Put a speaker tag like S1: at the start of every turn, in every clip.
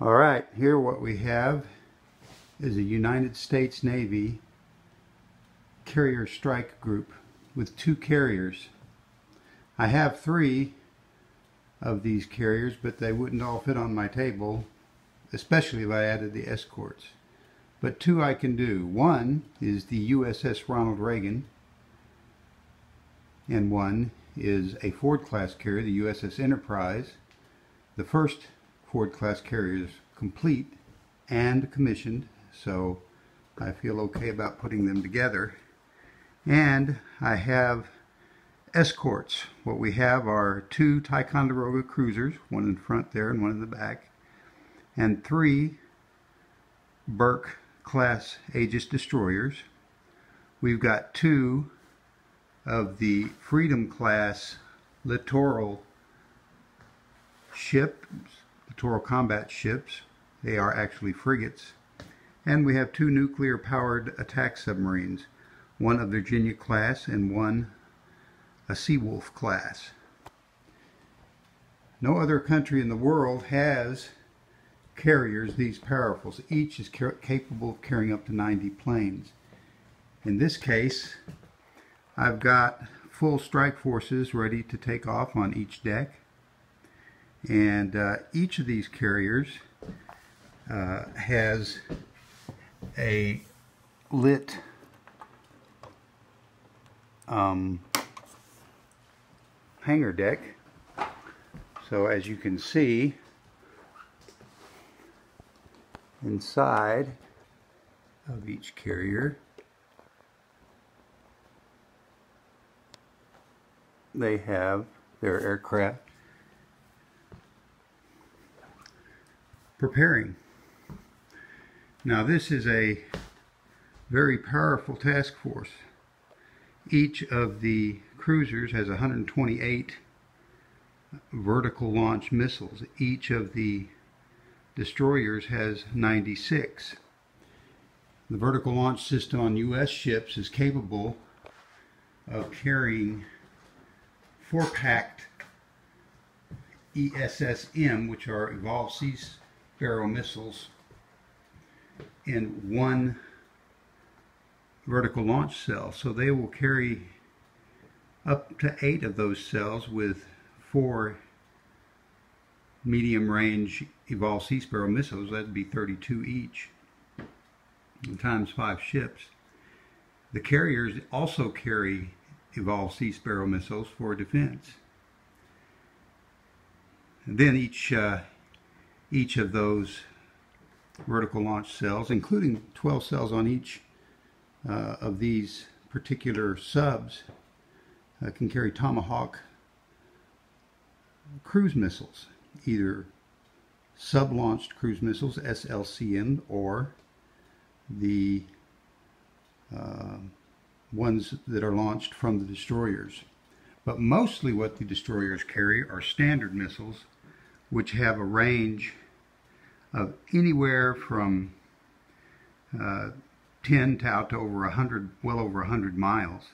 S1: All right, here what we have is a United States Navy carrier strike group with two carriers. I have three of these carriers, but they wouldn't all fit on my table, especially if I added the escorts. But two I can do. One is the USS Ronald Reagan, and one is a Ford class carrier, the USS Enterprise. The first Ford class carriers complete and commissioned, so I feel okay about putting them together. And I have escorts. What we have are two Ticonderoga cruisers, one in front there and one in the back, and three Burke class Aegis destroyers. We've got two of the Freedom class littoral ships littoral combat ships. They are actually frigates. And we have two nuclear powered attack submarines, one of Virginia class and one a Seawolf class. No other country in the world has carriers these powerful. Each is capable of carrying up to 90 planes. In this case, I've got full strike forces ready to take off on each deck and uh, each of these carriers uh, has a lit um, hangar deck. So as you can see inside of each carrier they have their aircraft preparing. Now this is a very powerful task force. Each of the cruisers has 128 vertical launch missiles. Each of the destroyers has 96. The vertical launch system on U.S. ships is capable of carrying four packed ESSM, which are Evolved Sea Sparrow missiles in one vertical launch cell. So they will carry up to eight of those cells with four medium range Evolved Sea Sparrow missiles. That'd be 32 each times five ships. The carriers also carry Evolved Sea Sparrow missiles for defense. And then each uh, each of those vertical launch cells, including 12 cells on each uh, of these particular subs, uh, can carry Tomahawk cruise missiles, either sub-launched cruise missiles, SLCM, or the uh, ones that are launched from the destroyers. But mostly what the destroyers carry are standard missiles which have a range of anywhere from uh, 10 to out to over 100, well over 100 miles,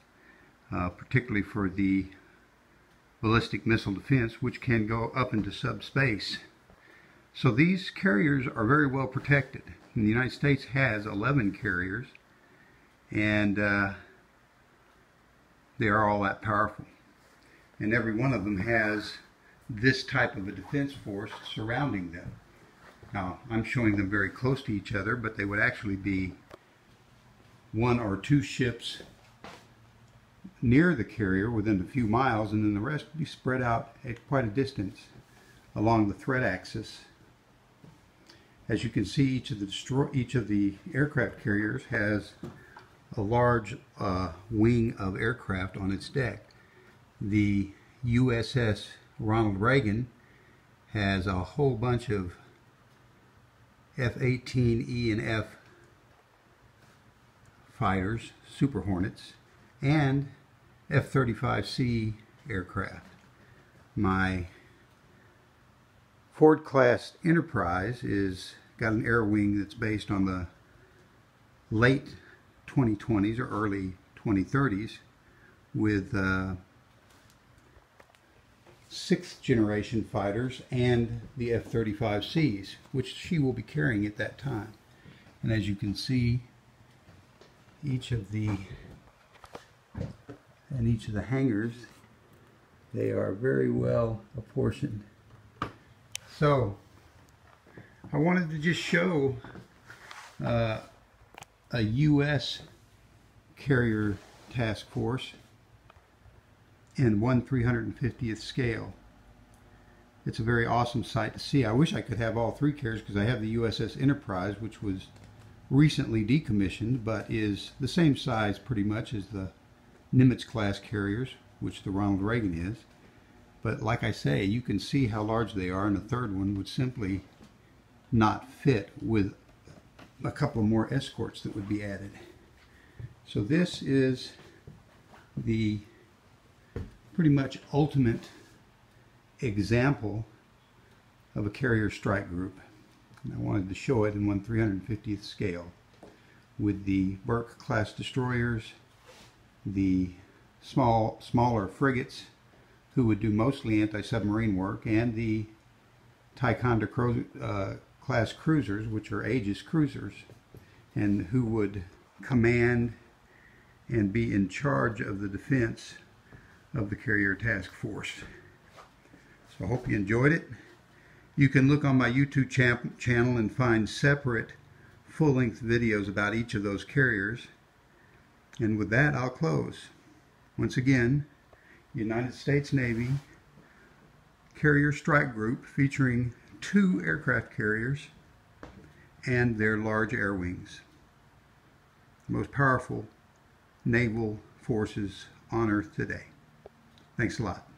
S1: uh, particularly for the ballistic missile defense, which can go up into subspace. So these carriers are very well protected. And the United States has 11 carriers, and uh, they are all that powerful. And every one of them has this type of a defense force surrounding them. Now, I'm showing them very close to each other, but they would actually be one or two ships near the carrier within a few miles, and then the rest would be spread out at quite a distance along the threat axis. As you can see, each of the destroy each of the aircraft carriers has a large uh, wing of aircraft on its deck. The USS Ronald Reagan has a whole bunch of F-18E and F fighters, Super Hornets, and F-35C aircraft. My Ford class Enterprise is got an air wing that's based on the late 2020s or early 2030s with uh, sixth generation fighters and the F-35Cs, which she will be carrying at that time. And as you can see, each of the and each of the hangars, they are very well apportioned. So, I wanted to just show uh, a U.S. carrier task force in 1 350th scale. It's a very awesome sight to see. I wish I could have all three carriers because I have the USS Enterprise, which was recently decommissioned, but is the same size pretty much as the Nimitz class carriers, which the Ronald Reagan is. But like I say, you can see how large they are, and a third one would simply not fit with a couple more escorts that would be added. So this is the pretty much ultimate example of a carrier strike group. And I wanted to show it in 1 350th scale with the Burke class destroyers, the small smaller frigates who would do mostly anti-submarine work, and the Ticonderoga uh, class cruisers, which are Aegis cruisers, and who would command and be in charge of the defense of the Carrier Task Force. So I hope you enjoyed it. You can look on my YouTube channel and find separate full-length videos about each of those carriers. And with that, I'll close. Once again, United States Navy Carrier Strike Group featuring two aircraft carriers and their large air wings. The most powerful naval forces on Earth today. Thanks a lot.